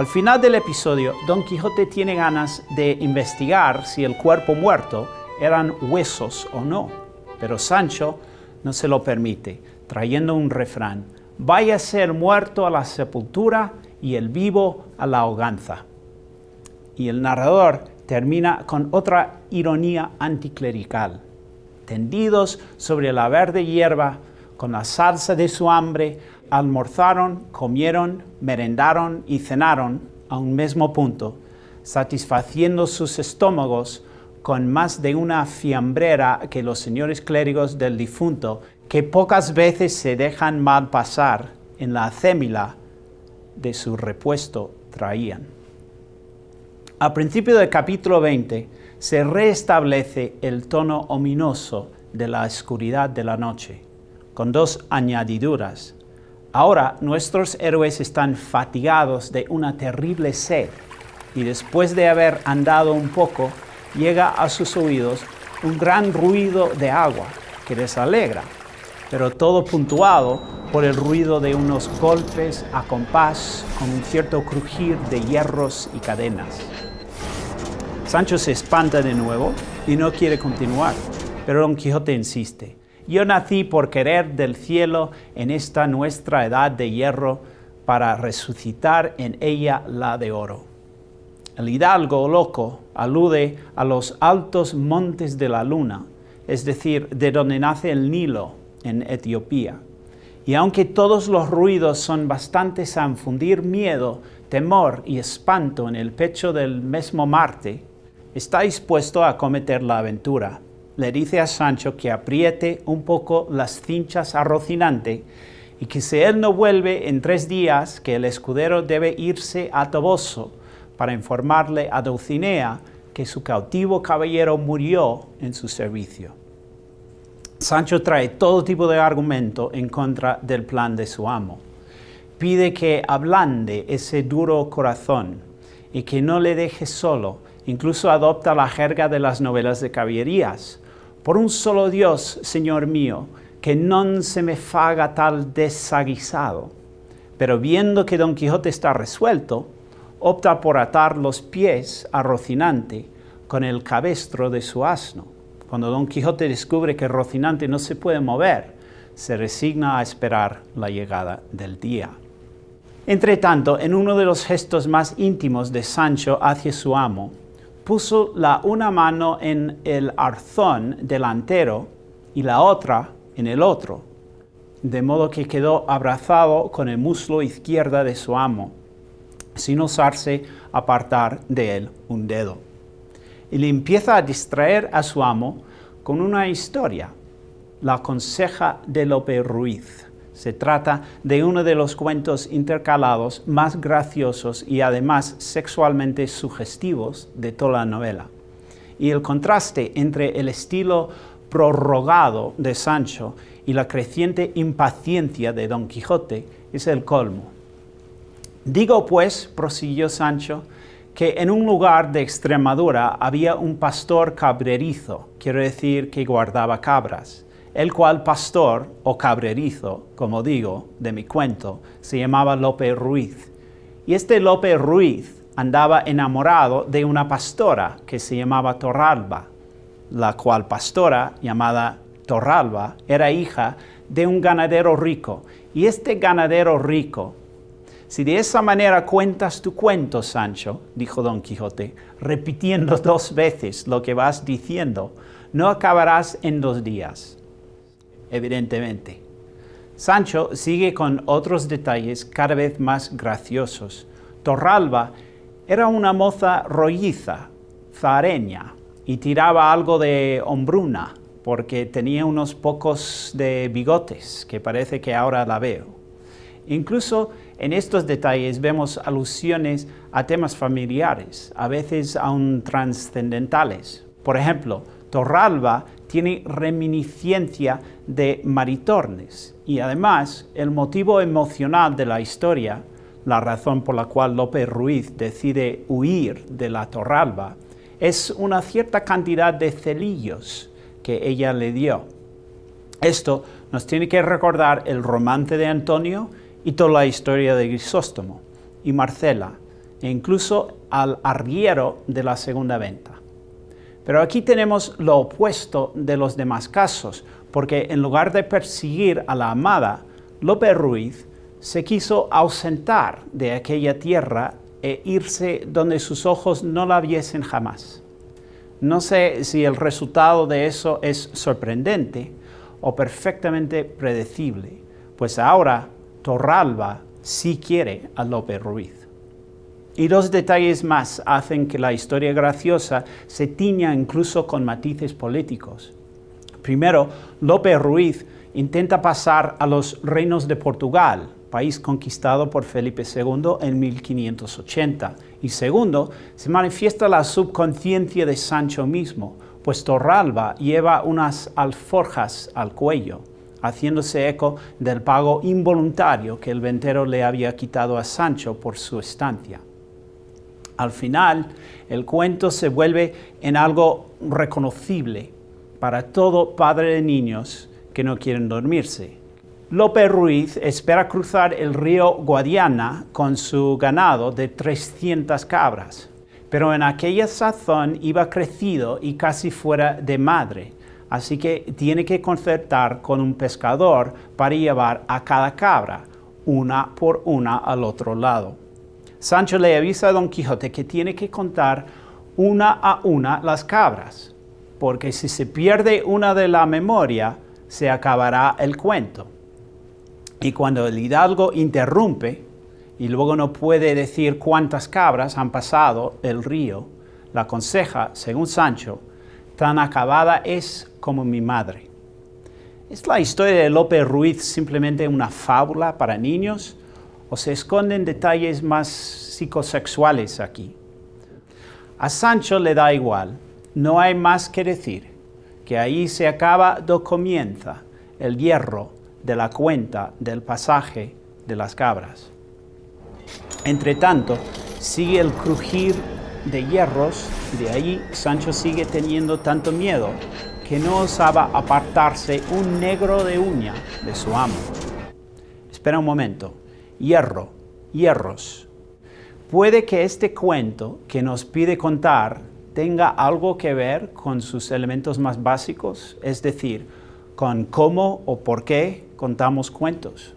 Al final del episodio, Don Quijote tiene ganas de investigar si el cuerpo muerto eran huesos o no, pero Sancho no se lo permite, trayendo un refrán, vaya a ser muerto a la sepultura y el vivo a la hoganza. Y el narrador termina con otra ironía anticlerical. Tendidos sobre la verde hierba, con la salsa de su hambre, almorzaron, comieron, merendaron y cenaron a un mismo punto, satisfaciendo sus estómagos con más de una fiambrera que los señores clérigos del difunto, que pocas veces se dejan mal pasar en la acémila de su repuesto traían. A principio del capítulo 20 se restablece el tono ominoso de la oscuridad de la noche, con dos añadiduras. Ahora nuestros héroes están fatigados de una terrible sed y después de haber andado un poco, llega a sus oídos un gran ruido de agua que les alegra, pero todo puntuado por el ruido de unos golpes a compás con un cierto crujir de hierros y cadenas. Sancho se espanta de nuevo y no quiere continuar, pero Don Quijote insiste. Yo nací por querer del cielo en esta nuestra edad de hierro para resucitar en ella la de oro. El hidalgo loco alude a los altos montes de la luna, es decir, de donde nace el Nilo en Etiopía. Y aunque todos los ruidos son bastantes a infundir miedo, temor y espanto en el pecho del mismo Marte, está dispuesto a cometer la aventura le dice a Sancho que apriete un poco las cinchas a Rocinante y que si él no vuelve en tres días, que el escudero debe irse a Toboso para informarle a Dulcinea que su cautivo caballero murió en su servicio. Sancho trae todo tipo de argumento en contra del plan de su amo. Pide que ablande ese duro corazón y que no le deje solo. Incluso adopta la jerga de las novelas de caballerías por un solo Dios, Señor mío, que no se me faga tal desaguisado. Pero viendo que Don Quijote está resuelto, opta por atar los pies a Rocinante con el cabestro de su asno. Cuando Don Quijote descubre que Rocinante no se puede mover, se resigna a esperar la llegada del día. Entre tanto, en uno de los gestos más íntimos de Sancho hacia su amo, puso la una mano en el arzón delantero y la otra en el otro, de modo que quedó abrazado con el muslo izquierda de su amo, sin osarse apartar de él un dedo. Y le empieza a distraer a su amo con una historia, la conseja de Lope Ruiz. Se trata de uno de los cuentos intercalados más graciosos y además sexualmente sugestivos de toda la novela. Y el contraste entre el estilo prorrogado de Sancho y la creciente impaciencia de Don Quijote es el colmo. Digo pues, prosiguió Sancho, que en un lugar de Extremadura había un pastor cabrerizo, quiero decir que guardaba cabras el cual pastor o cabrerizo, como digo, de mi cuento, se llamaba Lope Ruiz. Y este Lope Ruiz andaba enamorado de una pastora que se llamaba Torralba, la cual pastora, llamada Torralba, era hija de un ganadero rico. Y este ganadero rico, si de esa manera cuentas tu cuento, Sancho, dijo Don Quijote, repitiendo dos veces lo que vas diciendo, no acabarás en dos días evidentemente. Sancho sigue con otros detalles cada vez más graciosos. Torralba era una moza rolliza, zareña, y tiraba algo de hombruna, porque tenía unos pocos de bigotes, que parece que ahora la veo. Incluso en estos detalles vemos alusiones a temas familiares, a veces aún trascendentales. Por ejemplo, Torralba tiene reminiscencia de Maritornes y además el motivo emocional de la historia, la razón por la cual López Ruiz decide huir de la Torralba, es una cierta cantidad de celillos que ella le dio. Esto nos tiene que recordar el romance de Antonio y toda la historia de Grisóstomo y Marcela, e incluso al arriero de la segunda venta. Pero aquí tenemos lo opuesto de los demás casos, porque en lugar de perseguir a la amada, López Ruiz se quiso ausentar de aquella tierra e irse donde sus ojos no la viesen jamás. No sé si el resultado de eso es sorprendente o perfectamente predecible, pues ahora Torralba sí quiere a López Ruiz. Y dos detalles más hacen que la historia graciosa se tiña incluso con matices políticos. Primero, López Ruiz intenta pasar a los reinos de Portugal, país conquistado por Felipe II en 1580. Y segundo, se manifiesta la subconsciencia de Sancho mismo, pues Torralba lleva unas alforjas al cuello, haciéndose eco del pago involuntario que el ventero le había quitado a Sancho por su estancia. Al final, el cuento se vuelve en algo reconocible para todo padre de niños que no quieren dormirse. López Ruiz espera cruzar el río Guadiana con su ganado de 300 cabras, pero en aquella sazón iba crecido y casi fuera de madre, así que tiene que concertar con un pescador para llevar a cada cabra, una por una al otro lado. Sancho le avisa a Don Quijote que tiene que contar una a una las cabras, porque si se pierde una de la memoria, se acabará el cuento. Y cuando el hidalgo interrumpe y luego no puede decir cuántas cabras han pasado el río, la aconseja, según Sancho, tan acabada es como mi madre. ¿Es la historia de López Ruiz simplemente una fábula para niños? O se esconden detalles más psicosexuales aquí. A Sancho le da igual, no hay más que decir, que ahí se acaba do comienza el hierro de la cuenta del pasaje de las cabras. Entre tanto, sigue el crujir de hierros de ahí Sancho sigue teniendo tanto miedo que no osaba apartarse un negro de uña de su amo. Espera un momento, hierro, hierros. Puede que este cuento que nos pide contar tenga algo que ver con sus elementos más básicos, es decir, con cómo o por qué contamos cuentos.